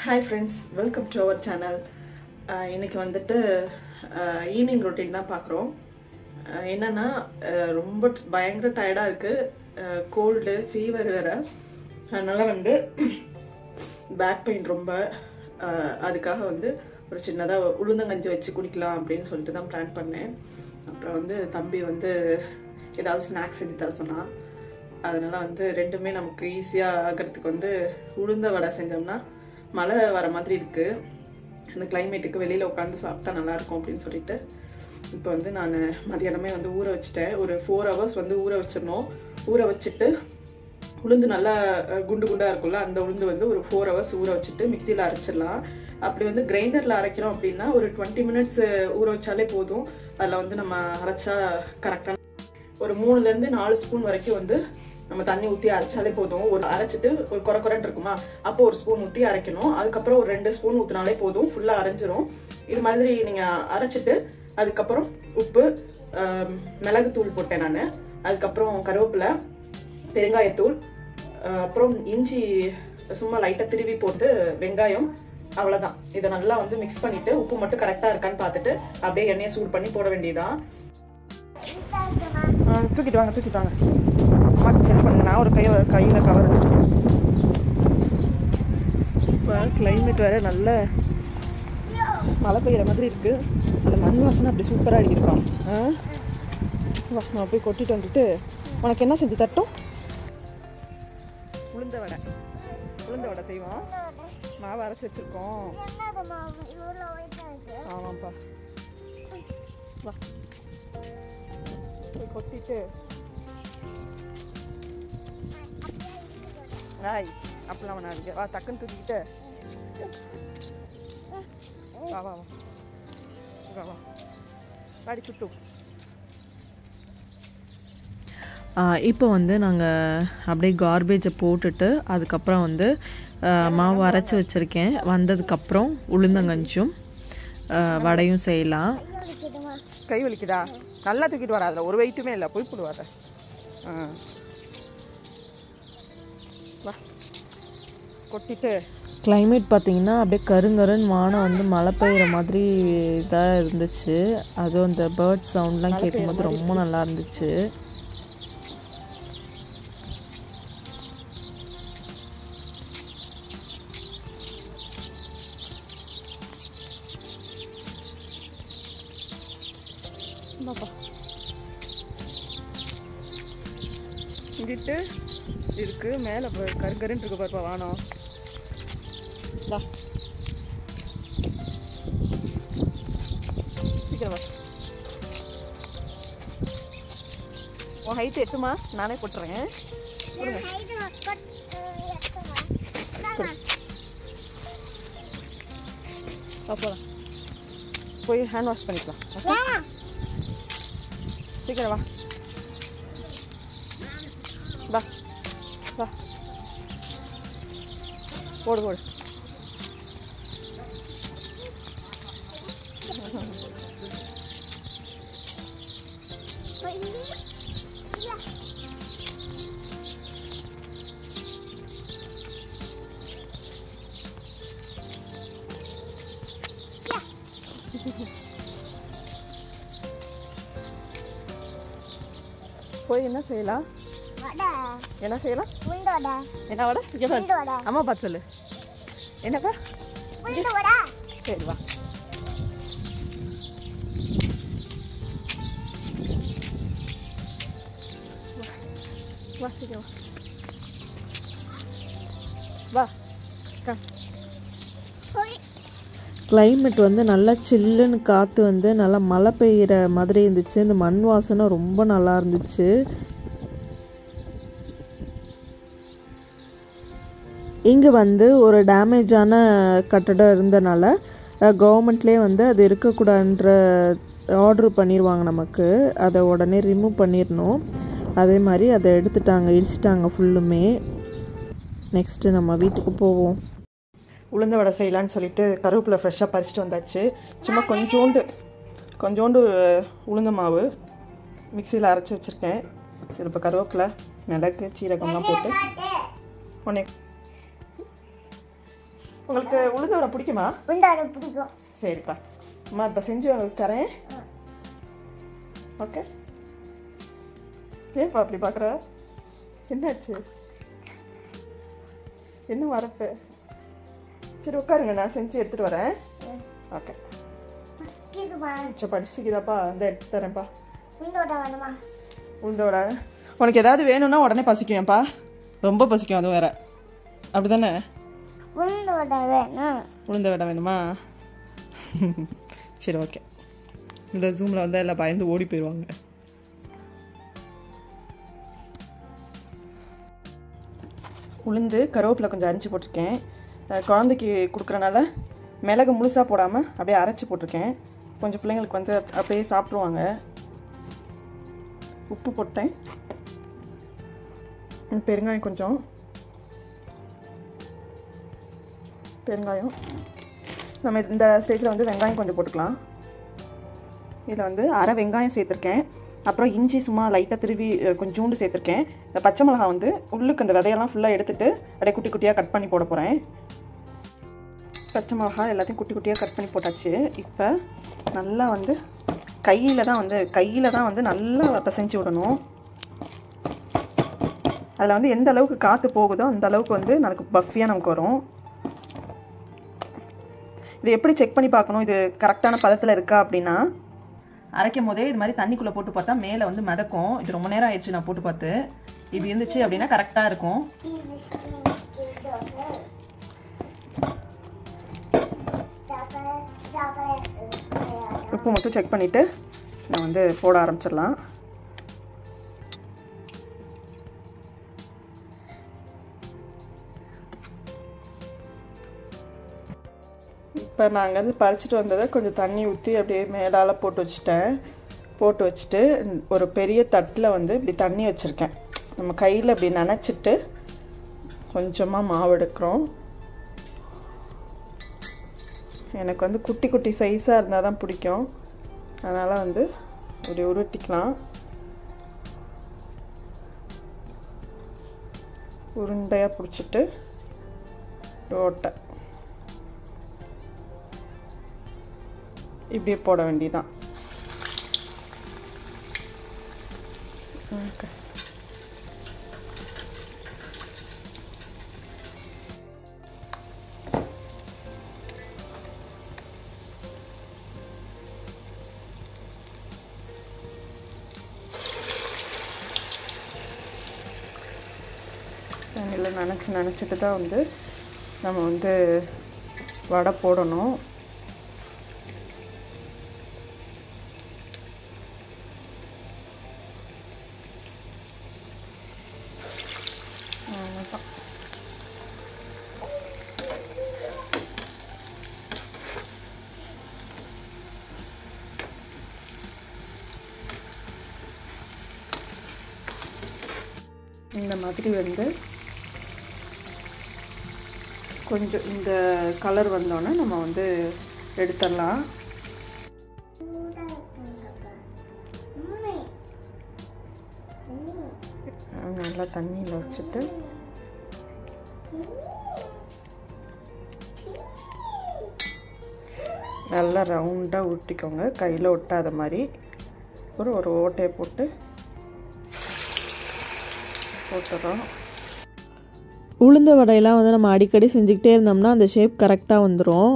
Hi friends welcome to our channel இன்றைக்கி வந்துட்டு evening routine தான் பார்க்குறோம். என்னென்னா ரொம்ப பயங்கர டயர்டாக இருக்குது கோல்டு ஃபீவர் வேறு. அதனால் வந்து பேக் பெயின் ரொம்ப அதுக்காக வந்து ஒரு சின்னதாக உளுந்தங்கஞ்சி வச்சு குடிக்கலாம் அப்படின்னு சொல்லிட்டு தான் பிளான் பண்ணேன். அப்புறம் வந்து தம்பி வந்து ஏதாவது ஸ்நாக்ஸ் செஞ்சு தர சொன்னான். அதனால் வந்து ரெண்டுமே நமக்கு ஈஸியாக ஆகிறதுக்கு வந்து உளுந்த வடை செஞ்சோம்னா மழை வர மாதிரி இருக்கு. அந்த கிளைமேட்டுக்கு வெளியில் உட்காந்து சாப்பிட்டா நல்லா இருக்கும் அப்படின்னு சொல்லிட்டு இப்போ வந்து நான் மதியானமே வந்து ஊற வச்சுட்டேன். ஒரு ஃபோர் ஹவர்ஸ் வந்து ஊற வச்சிடணும். ஊற வச்சுட்டு உளுந்து நல்லா குண்டு குண்டா இருக்கும்ல அந்த உளுந்து வந்து ஒரு ஃபோர் ஹவர்ஸ் ஊற வச்சுட்டு மிக்சியில் அரைச்சிடலாம். அப்படி வந்து கிரைண்டரில் அரைக்கிறோம் அப்படின்னா ஒரு டுவெண்ட்டி மினிட்ஸ் ஊற வச்சாலே போதும். அதில் வந்து நம்ம அரைச்சா கரெக்டாக ஒரு மூணுலேருந்து நாலு ஸ்பூன் வரைக்கும் வந்து நம்ம தண்ணி ஊற்றி அரைச்சாலே போதும். ஒரு அரைச்சிட்டு ஒரு குறை குறைன்னு இருக்குமா? அப்போ ஒரு ஸ்பூன் ஊற்றி அரைக்கணும். அதுக்கப்புறம் ஒரு ரெண்டு ஸ்பூன் ஊற்றினாலே போதும். ஃபுல்லாக அரைஞ்சிரும். இது மாதிரி நீங்கள் அரைச்சிட்டு அதுக்கப்புறம் உப்பு மிளகுத்தூள் போட்டேன் நான். அதுக்கப்புறம் கருவேப்பிலை பெருங்காயத்தூள் அப்புறம் இஞ்சி சும்மா லைட்டாக திருவி போட்டு வெங்காயம் அவ்வளோதான் இதை நல்லா வந்து மிக்ஸ் பண்ணிவிட்டு உப்பு மட்டும் கரெக்டாக இருக்கான்னு பார்த்துட்டு அப்படியே எண்ணெயை சூடு பண்ணி போட வேண்டியதான் தூக்கிட்டு வாங்க தூக்கிட்டு வாங்க. ஒரு கை கையில் கவர் வச்சுருக்கேன். இப்போ கிளைமேட் வேறு நல்ல மழை பெய்கிற மாதிரி இருக்குது அந்த மண் வாசனை அப்படி சூப்பராக அடிக்கிருக்கான் ஆ? வா நான் போய் கொட்டிட்டு வந்துட்டு உனக்கு என்ன செஞ்சு தட்டும் உளுந்த வடை. உளுந்த வடை செய்வோம். மாவு அரைச்சி வச்சுருக்கோம். ஆமாப்பா வா. போய் கொட்டிட்டு ராய் அப்பெல்லாம் வேணாம் வா டக்குன்னு தூக்கிக்கிட்டு வா வா வா வா வா வாடி சுட்டு இப்போ வந்து நாங்கள் அப்படியே கார்பேஜை போட்டுட்டு அதுக்கப்புறம் வந்து மாவு அரைச்சி வச்சுருக்கேன். வந்ததுக்கப்புறம் உளுந்தங்கஞ்சும் வடையும் செய்யலாம். கை வலிக்குதா? நல்லா தூக்கிட்டு வர அதில் ஒரு வெயிட்டுமே இல்லை. போய் போடுவாத. ஆ. வா. கொட்டிட்டு. Climate பார்த்தீங்கன்னா அப்படியே கருங்கருன்னு வானம் வந்து மழை பெய்கிற மாதிரி இதாக இருந்துச்சு. அதுவும் அந்த பேர்ட் சவுண்ட்லாம் கேட்கும்போது ரொம்ப நல்லா இருந்துச்சு. இங்கிட்டு இருக்கு. மேலே கருங்கருன்னு இருக்கு பாருப்பா வானம். வா. சீக்கிரம் வா. உன் ஹைட் எட்டுமா? நானே போட்டுறேன். வா போலாம். போய் ஹேண்ட் வாஷ் பண்ணிக்கலாம்? சீக்கிரம் வா. வா வா போடு போடு போய் என்ன செய்யலாம் என்ன செய்யலாம்? என்ன வடை? இங்கே. அம்மா பார்த்து சொல்லு. என்னக்கா சரி வா. வா சீக்கிரம் வா. வா கம் climate வந்து நல்லா சில்லுன்னு காற்று வந்து நல்லா மழை பெய்கிற மாதிரி இருந்துச்சு. இந்த மண் வாசனை ரொம்ப நல்லா இருந்துச்சு. இங்கே வந்து ஒரு டேமேஜான கட்டடம் இருந்தனால கவர்மெண்ட்லேயே வந்து அது இருக்கக்கூடாதுன்ற ஆர்டர் பண்ணிடுவாங்க நமக்கு. அதை உடனே ரிமூவ் பண்ணிடணும் அதே மாதிரி அதை எடுத்துட்டாங்க இடிச்சிட்டாங்க ஃபுல்லுமே நெக்ஸ்ட்டு நம்ம வீட்டுக்கு போவோம். உளுந்த வடை செய்யலான்னு சொல்லிட்டு கருவேப்பிலை ஃப்ரெஷ்ஷாக பறிச்சிட்டு வந்தாச்சு. சும்மா கொஞ்சோண்டு கொஞ்சோண்டு உளுந்த மாவு மிக்சியில் அரைச்சி வச்சுருக்கேன். இது இப்போ கருவேப்பிலை மிளகு சீரகம்லாம் போட்டு. உடனே உங்களுக்கு உளுந்த வடை பிடிக்குமா? உண்டாட பிடிக்கும். சரிப்பா. அம்மா இப்போ செஞ்சு உங்களுக்கு தரேன். ஓகே. ஏப்பா அப்படி பார்க்குற என்னாச்சு? என்ன வரப்பு? சரி உட்காருங்க. நான் செஞ்சு எடுத்துகிட்டு வரேன். ஓகே. சரி படிச்சுக்குதாப்பா. இந்த எடுத்து தரேன்ப்பா. வேணுமா? உளுந்தோட. உனக்கு ஏதாவது வேணும்னா உடனே பசிக்குவேன்ப்பா ரொம்ப பசிக்கும் அது வேற. அப்படி தானே உண்டோட வேணும். உளுந்த வடை வேணுமா? சரி ஓகே இந்த ஜூமில் வந்து எல்லாம் பயந்து ஓடி போயிடுவாங்க உளுந்து கருவேப்பிலை கொஞ்சம் அரிஞ்சு போட்டிருக்கேன். குழந்தைக்கு கொடுக்குறனால மிளகு முழுசாக போடாமல் அப்படியே அரைச்சி போட்டிருக்கேன். கொஞ்சம் பிள்ளைங்களுக்கு வந்து அப்படியே சாப்பிட்ருவாங்க உப்பு போட்டேன். பெருங்காயம் கொஞ்சம். பெருங்காயம். நம்ம இந்த ஸ்டேஜில் வந்து வெங்காயம் கொஞ்சம் போட்டுக்கலாம். இதில் வந்து அரை வெங்காயம் சேர்த்துருக்கேன். அப்புறம் இஞ்சி சும்மா லைட்டாக திருவி கொஞ்சோண்டு சேர்த்துருக்கேன். இந்த பச்சை மிளகா வந்து உள்ளுக்கு அந்த விதையெல்லாம் ஃபுல்லாக எடுத்துகிட்டு அப்படியே குட்டி குட்டியாக கட் பண்ணி போட போகிறேன் பச்சை மிளகா எல்லாத்தையும் குட்டி குட்டியாக கட் பண்ணி போட்டாச்சு. இப்போ நல்லா வந்து கையில் தான் வந்து கையில் தான் வந்து நல்லா பிசைஞ்சு விடணும். அதில் வந்து எந்த அளவுக்கு காற்று போகுதோ அந்த அளவுக்கு வந்து நமக்கு பஃபியாக நமக்கு வரும். இது எப்படி செக் பண்ணி பார்க்கணும்? இது கரெக்டான பதத்தில் இருக்கா அப்படின்னா அரைக்கும் போதே இது மாதிரி தண்ணிக்குள்ளே போட்டு பார்த்தா மேலே வந்து மிதக்கும். இது ரொம்ப நேரம் ஆயிடுச்சு நான் போட்டு பார்த்து. இது இருந்துச்சு அப்படின்னா கரெக்டாக இருக்கும். உப்பு மட்டும் செக் பண்ணிவிட்டு நான் வந்து போட ஆரம்பிச்சிடலாம். இப்போ நான் வந்து பறிச்சிட்டு வந்ததை கொஞ்சம் தண்ணி ஊற்றி அப்படியே மேலால் போட்டு வச்சுட்டேன். போட்டு வச்சுட்டு ஒரு பெரிய தட்டில் வந்து இப்படி தண்ணி வச்சுருக்கேன். நம்ம கையில் இப்படி நினச்சிட்டு கொஞ்சமாக மாவு எடுக்கிறோம். எனக்கு வந்து குட்டி குட்டி சைஸாக இருந்தால் தான் பிடிக்கும். அதனால் வந்து இப்படி உருட்டிக்கலாம். உருண்டையாக பிடிச்சிட்டு ஓட்டை. இப்படியே போட வேண்டியதான் ஓகே. தண்ணியில் நினச்சி நினச்சிட்டு தான் வந்து நம்ம வந்து வடை போடணும். இந்த மாதிரி வந்து கொஞ்சம் இந்த கலர் வந்தோடனே நம்ம வந்து எடுத்துடலாம். நல்லா தண்ணியில் வச்சுட்டு. நல்லா ரவுண்டாக ஊட்டிக்கோங்க. கையில் ஒட்டாத மாதிரி. ஒரு ஒரு ஓட்டையை போட்டு போட்டுறோம். உளுந்த வடையெல்லாம் வந்து நம்ம அடிக்கடி செஞ்சுக்கிட்டே இருந்தோம்னா அந்த ஷேப் கரெக்டாக வந்துடும்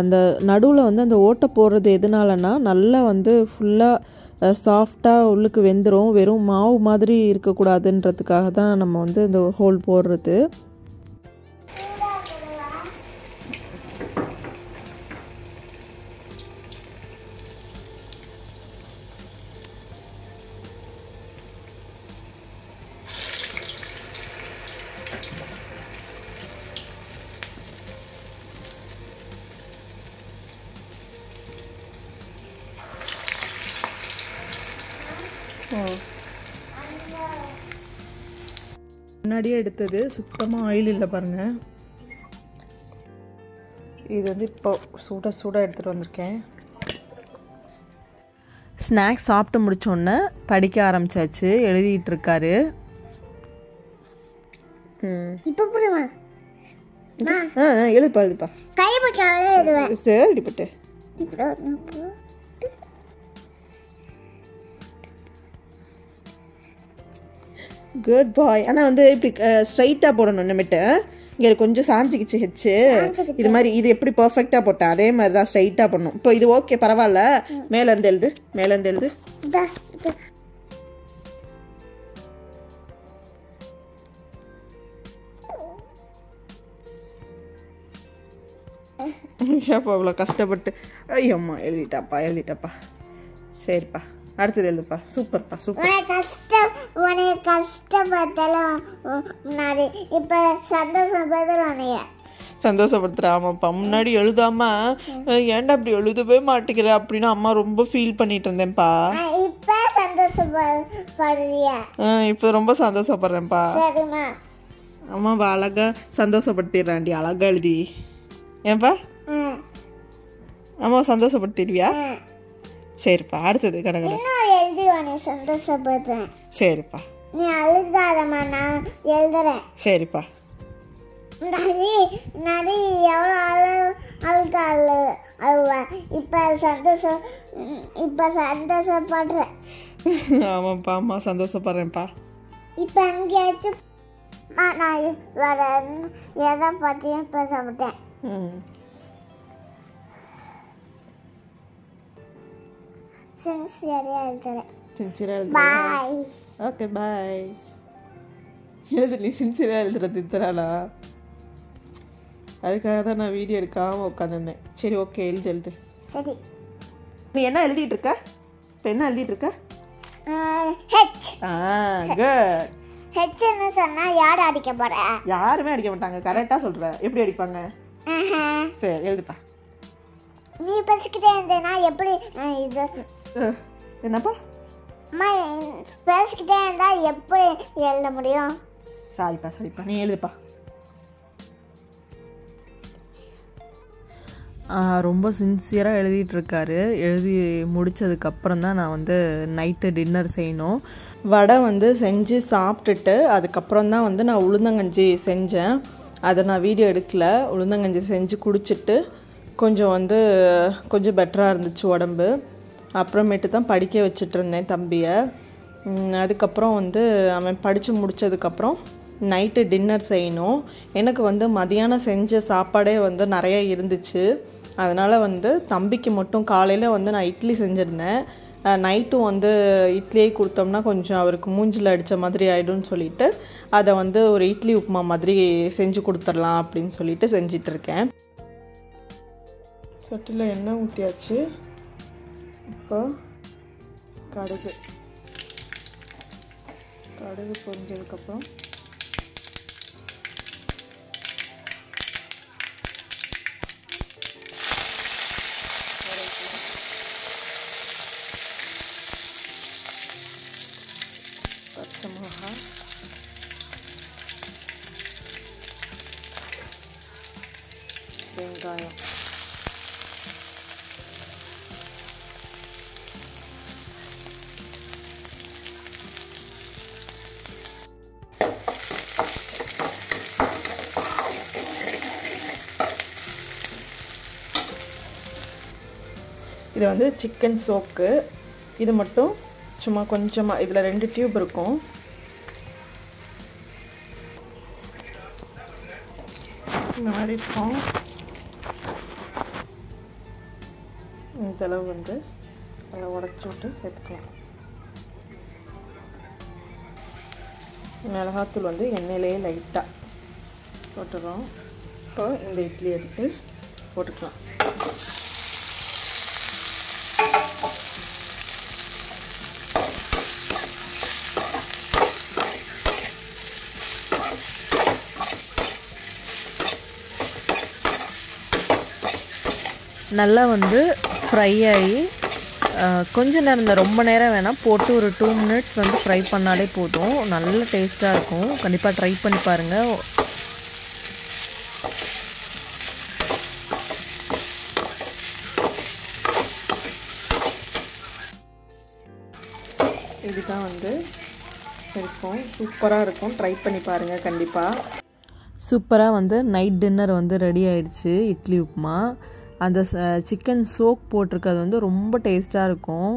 அந்த நடுவில் வந்து அந்த ஓட்டை போடுறது எதனாலன்னா நல்லா வந்து ஃபுல்லாக சாஃப்டாக உள்ளுக்கு வெந்துடும் வெறும் மாவு மாதிரி இருக்கக்கூடாதுன்றதுக்காக தான் நம்ம வந்து இந்த ஹோல் போடுறது. முன்னாடியே எடுத்தது சுத்தமாக ஆயில் இல்லை பாருங்கள் இது வந்து இப்போ சூட சூட எடுத்துகிட்டு வந்திருக்கேன். ஸ்நாக்ஸ் சாப்பிட்டு முடிச்சோடனே படிக்க ஆரம்பிச்சாச்சு எழுதிட்டு இருக்காரு. இப்போ புரியுமா எழுதுப்பா எழுதுப்பா. கை குட் பாய் ஆனால் வந்து இப்படி ஸ்ட்ரைட்டாக போடணும் இன்னமேட்டு இங்கே கொஞ்சம் சாஞ்சிக்கிச்சு? ஹெச்சு இது மாதிரி இது எப்படி பர்ஃபெக்டாக போட்டேன் அதே மாதிரி தான் ஸ்ட்ரைட்டாக பண்ணணும் இப்போ இது ஓகே பரவாயில்ல. மேலேருந்து எழுது. மேலேருந்து எழுது. ஏப்பா அவ்வளோ கஷ்டப்பட்டு. ஐயம்மா எழுதிட்டாப்பா எழுதிட்டாப்பா. சரிப்பா. அடுத்தது எழுதுப்பா. சூப்பர்ப்பா சூப்பர். உனக்கு கஷ்டப்பட்டாலும் முன்னாடி இப்போ சந்தோஷம் பதில் உனைய சந்தோஷப்படுத்துற ஆமாப்பா முன்னாடி எழுதாம ஏன்டா அப்படி எழுதவே மாட்டேங்கிற? அப்படின்னு அம்மா ரொம்ப ஃபீல் பண்ணிட்டு இருந்தேன்ப்பா இப்போ சந்தோஷப்படுறியா இப்போ ரொம்ப சந்தோஷப்படுறேன்ப்பா. சரிம்மா. அம்மாவை அழகா சந்தோஷப்படுத்திடுறாண்டி. அழகா எழுதி. ஏன்பா? ம் அம்மாவை சந்தோஷப்படுத்திடுவியா. சரிப்பா அடுத்தது கடகடை உன்னை சந்தோஷப்படுறேன் சரிப்பா. நீ அழுதாதம்மா நான் எழுதுறேன். சரிப்பா. நரி நரி எவ்வளோ அழு அழுக்க அழு அழுவேன் இப்போ சந்தோஷம் இப்போ சந்தோஷப்படுறேன். ஆமாப்பா அம்மா சந்தோஷப்படுறேன்ப்பா. இப்போ எங்கேயாச்சும் நான் வேற எதை பற்றியும் பேச மாட்டேன் ம் சின்சியரியாக எழுதுறேன். சின்சியராக எழுது பாய் ஓகே பாய் எழுது நீ சின்சியராக எழுதுறது இத்தனாளா அதுக்காக தான் நான் வீடியோ எடுக்காமல் உட்காந்துருந்தேன். சரி ஓகே எழுது எழுது. சரி. நீ என்ன எழுதிட்டு இருக்க? இப்போ என்ன எழுதிட்டு இருக்க? ஹெச் ஆ குட் ஹெச்னு சொன்னால் யார் அடிக்க போகிற யாருமே அடிக்க மாட்டாங்க. கரெக்டாக சொல்கிற எப்படி அடிப்பாங்க? சரி எழுதுப்பா. நீ பேசிக்கிட்டே இருந்தேன்னா எப்படி இது? என்னப்பா? அம்மா பேசிக்கிட்டே இருந்தால் எப்படி எழுத முடியும்? சாரிப்பா சாரிப்பா. நீ எழுதுப்பா. ரொம்ப சின்சியராக எழுதிட்டு இருக்காரு எழுதி முடிச்சதுக்கப்புறம் தான் நான் வந்து நைட்டு டின்னர் செய்யணும். வடை வந்து செஞ்சு சாப்பிட்டுட்டு அதுக்கப்புறம் தான் வந்து நான் உளுந்தங்கஞ்சி செஞ்சேன். அதை நான் வீடியோ எடுக்கல. உளுந்தங்கஞ்சி செஞ்சு குடிச்சிட்டு கொஞ்சம் வந்து கொஞ்சம் பெட்டராக இருந்துச்சு உடம்பு. அப்புறமேட்டு தான் படிக்க வச்சிட்ருந்தேன் தம்பியை. அதுக்கப்புறம் வந்து அவன் படித்து முடித்ததுக்கப்புறம் நைட்டு டின்னர் செய்யணும். எனக்கு வந்து மதியானம் செஞ்ச சாப்பாடே வந்து நிறைய இருந்துச்சு. அதனால் வந்து தம்பிக்கு மட்டும் காலையில் வந்து நான் இட்லி செஞ்சுருந்தேன். நைட்டும் வந்து இட்லியே கொடுத்தோம்னா கொஞ்சம் அவருக்கு மூஞ்சில் அடித்த மாதிரி ஆகிடும்னு சொல்லிட்டு அதை வந்து ஒரு இட்லி உப்புமா மாதிரி செஞ்சு கொடுத்துடலாம் அப்படின்னு சொல்லிட்டு செஞ்சிட்ருக்கேன். சட்டியில் எண்ணெய் ஊற்றியாச்சு இப்போ கடுகு. கடுகு பொரிஞ்சதுக்கப்புறம் பச்சை மிளகா. வெங்காயம். இது வந்து சிக்கன் சோக்கு இது மட்டும் சும்மா கொஞ்சமாக இதில் ரெண்டு டியூப் இருக்கும். இந்த மாதிரி இருக்கும். இந்த அளவு வந்து அதை உடச்சி விட்டு சேர்த்துக்கலாம். மிளகாத்தூள் வந்து எண்ணெயிலேயே லைட்டாக போட்டுடுறோம். இப்போ இந்த இட்லி எடுத்து போட்டுக்கலாம். நல்லா வந்து ஃப்ரை ஆகி கொஞ்ச நேரம் இந்த ரொம்ப நேரம் வேணால் போட்டு ஒரு டூ மினிட்ஸ் வந்து ஃப்ரை பண்ணாலே போதும். நல்ல டேஸ்ட்டாக இருக்கும். கண்டிப்பாக ட்ரை பண்ணி பாருங்கள் இதுதான் வந்து இருக்கும். சூப்பராக இருக்கும். ட்ரை பண்ணி பாருங்கள் கண்டிப்பாக சூப்பராக வந்து நைட் டின்னர் வந்து ரெடி ஆயிடுச்சு இட்லி உப்புமா. அந்த சிக்கன் சோக் போட்டிருக்கிறது வந்து ரொம்ப டேஸ்ட்டாக இருக்கும்.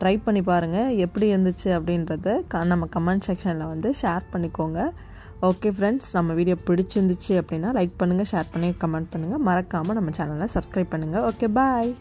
ட்ரை பண்ணி பாருங்கள் எப்படி இருந்துச்சு அப்படின்றத க நம்ம கமெண்ட் செக்ஷனில் வந்து ஷேர் பண்ணிக்கோங்க. ஓகே ஃப்ரெண்ட்ஸ் நம்ம வீடியோ பிடிச்சிருந்துச்சு அப்படின்னா லைக் பண்ணுங்கள் ஷேர் பண்ணி கமெண்ட் பண்ணுங்கள் மறக்காமல் நம்ம சேனலை சப்ஸ்கிரைப் பண்ணுங்கள் ஓகே பாய்